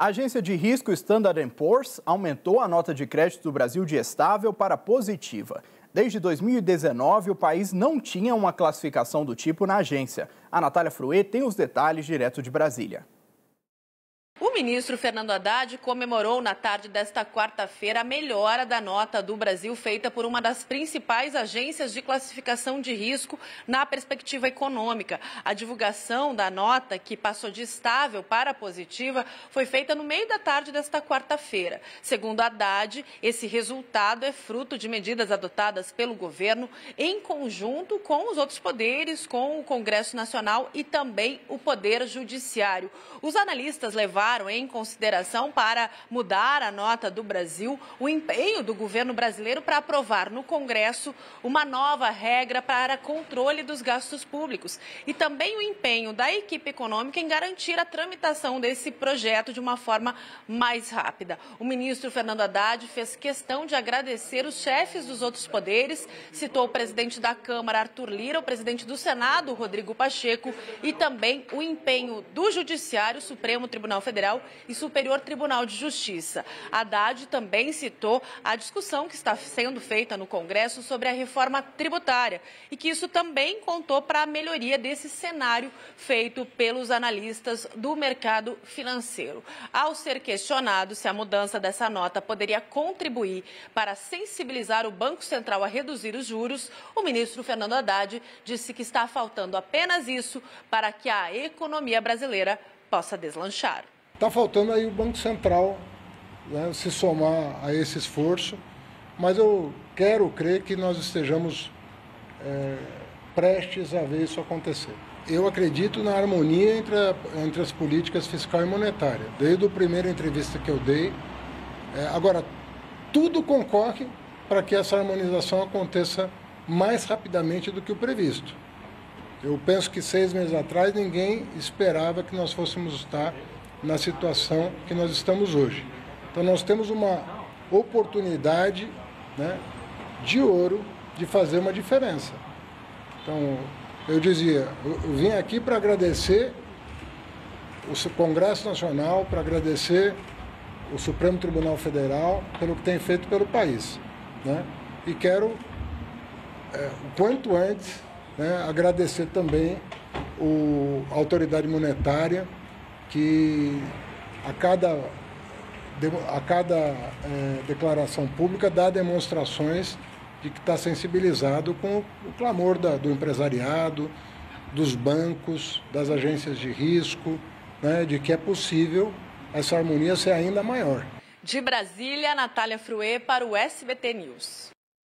A agência de risco Standard Poor's aumentou a nota de crédito do Brasil de estável para positiva. Desde 2019, o país não tinha uma classificação do tipo na agência. A Natália Fruê tem os detalhes direto de Brasília. Ministro Fernando Haddad comemorou na tarde desta quarta-feira a melhora da nota do Brasil feita por uma das principais agências de classificação de risco na perspectiva econômica. A divulgação da nota, que passou de estável para positiva, foi feita no meio da tarde desta quarta-feira. Segundo Haddad, esse resultado é fruto de medidas adotadas pelo governo em conjunto com os outros poderes, com o Congresso Nacional e também o Poder Judiciário. Os analistas levaram em consideração para mudar a nota do Brasil o empenho do governo brasileiro para aprovar no Congresso uma nova regra para controle dos gastos públicos e também o empenho da equipe econômica em garantir a tramitação desse projeto de uma forma mais rápida. O ministro Fernando Haddad fez questão de agradecer os chefes dos outros poderes, citou o presidente da Câmara, Arthur Lira, o presidente do Senado, Rodrigo Pacheco, e também o empenho do Judiciário, Supremo Tribunal Federal Federal e Superior Tribunal de Justiça. Haddad também citou a discussão que está sendo feita no Congresso sobre a reforma tributária e que isso também contou para a melhoria desse cenário feito pelos analistas do mercado financeiro. Ao ser questionado se a mudança dessa nota poderia contribuir para sensibilizar o Banco Central a reduzir os juros, o ministro Fernando Haddad disse que está faltando apenas isso para que a economia brasileira possa deslanchar. Está faltando aí o Banco Central né, se somar a esse esforço, mas eu quero crer que nós estejamos é, prestes a ver isso acontecer. Eu acredito na harmonia entre, a, entre as políticas fiscal e monetária, desde a primeira entrevista que eu dei. É, agora, tudo concorre para que essa harmonização aconteça mais rapidamente do que o previsto. Eu penso que seis meses atrás ninguém esperava que nós fôssemos estar na situação que nós estamos hoje. Então nós temos uma oportunidade né, de ouro de fazer uma diferença. Então, eu dizia, eu vim aqui para agradecer o Congresso Nacional, para agradecer o Supremo Tribunal Federal pelo que tem feito pelo país. Né? E quero, é, o quanto antes, né, agradecer também o, a autoridade monetária, que a cada, a cada é, declaração pública dá demonstrações de que está sensibilizado com o clamor da, do empresariado, dos bancos, das agências de risco, né, de que é possível essa harmonia ser ainda maior. De Brasília, Natália Fruê para o SBT News.